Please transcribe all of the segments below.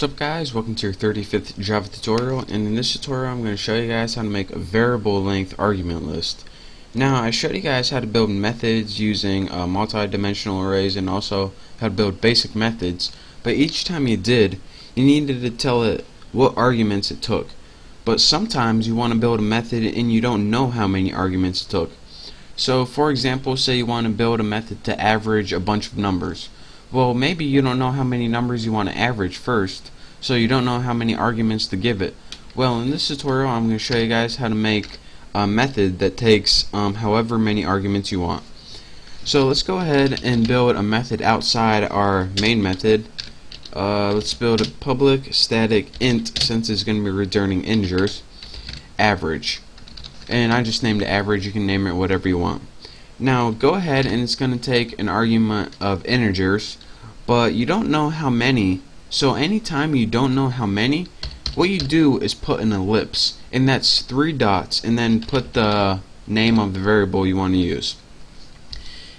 What's up guys, welcome to your 35th Java tutorial and in this tutorial I'm going to show you guys how to make a variable length argument list. Now I showed you guys how to build methods using uh, multi-dimensional arrays and also how to build basic methods but each time you did you needed to tell it what arguments it took. But sometimes you want to build a method and you don't know how many arguments it took. So for example say you want to build a method to average a bunch of numbers. Well, maybe you don't know how many numbers you want to average first, so you don't know how many arguments to give it. Well, in this tutorial, I'm going to show you guys how to make a method that takes um, however many arguments you want. So let's go ahead and build a method outside our main method. Uh, let's build a public static int since it's going to be returning integers average and I just named it average you can name it whatever you want now go ahead and it's going to take an argument of integers but you don't know how many. So anytime you don't know how many what you do is put an ellipse and that's three dots and then put the name of the variable you want to use.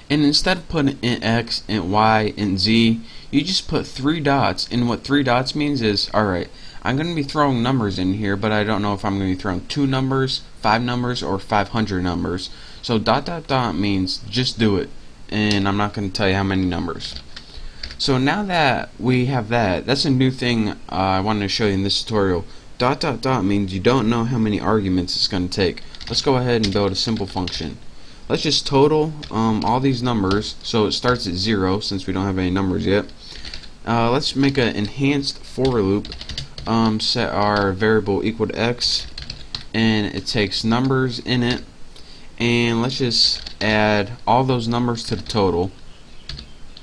And instead of putting int x, and y, and z you just put three dots and what three dots means is alright I'm going to be throwing numbers in here, but I don't know if I'm going to be throwing two numbers, five numbers, or 500 numbers. So dot dot dot means just do it, and I'm not going to tell you how many numbers. So now that we have that, that's a new thing uh, I wanted to show you in this tutorial. Dot dot dot means you don't know how many arguments it's going to take. Let's go ahead and build a simple function. Let's just total um, all these numbers, so it starts at zero since we don't have any numbers yet. Uh, let's make an enhanced for loop um, set our variable equal to x and it takes numbers in it. And let's just add all those numbers to the total.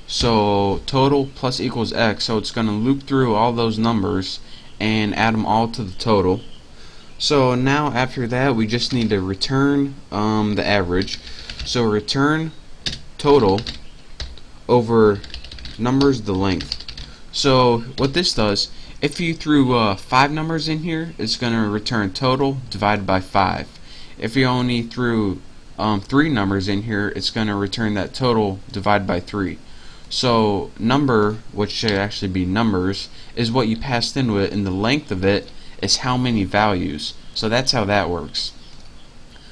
So total plus equals x so it's going to loop through all those numbers and add them all to the total. So now after that we just need to return um, the average. So return total over numbers the length. So what this does if you threw uh, five numbers in here, it's going to return total divided by five. If you only threw um, three numbers in here, it's going to return that total divided by three. So number, which should actually be numbers, is what you passed into it, and the length of it is how many values. So that's how that works.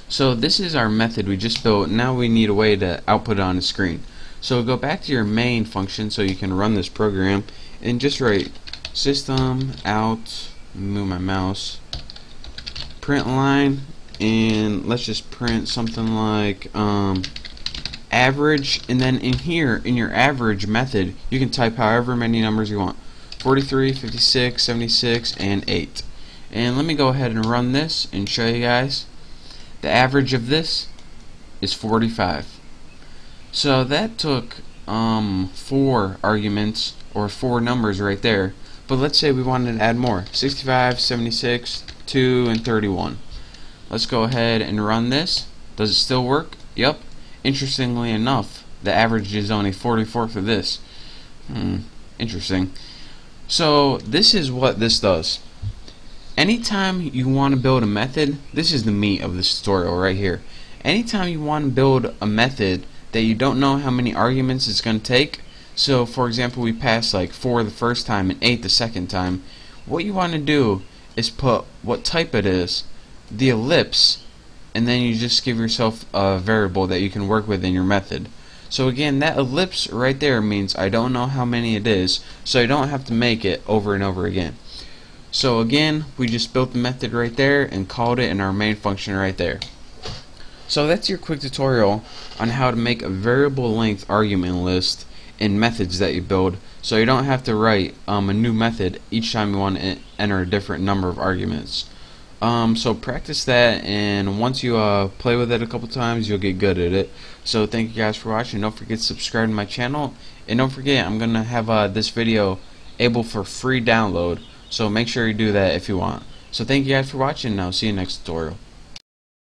So this is our method we just built. Now we need a way to output it on the screen. So go back to your main function so you can run this program and just write system out move my mouse. Print line and let's just print something like um, average and then in here in your average method you can type however many numbers you want. 43 56 76 and 8 and let me go ahead and run this and show you guys. The average of this is 45 so that took um, four arguments or four numbers right there but let's say we wanted to add more. 65, 76, 2, and 31. Let's go ahead and run this. Does it still work? Yep. Interestingly enough, the average is only 44 for this. Hmm, interesting. So this is what this does. Anytime you want to build a method, this is the meat of this tutorial right here. Anytime you want to build a method that you don't know how many arguments it's going to take, so for example we pass like 4 the first time and 8 the second time. What you want to do is put what type it is, the ellipse, and then you just give yourself a variable that you can work with in your method. So again, that ellipse right there means I don't know how many it is, so I don't have to make it over and over again. So again, we just built the method right there and called it in our main function right there. So that's your quick tutorial on how to make a variable length argument list in methods that you build so you don't have to write um, a new method each time you want to enter a different number of arguments. Um, so practice that and once you uh, play with it a couple times you'll get good at it. So thank you guys for watching. Don't forget to subscribe to my channel and don't forget I'm to have uh, this video able for free download so make sure you do that if you want. So thank you guys for watching and I'll see you next tutorial.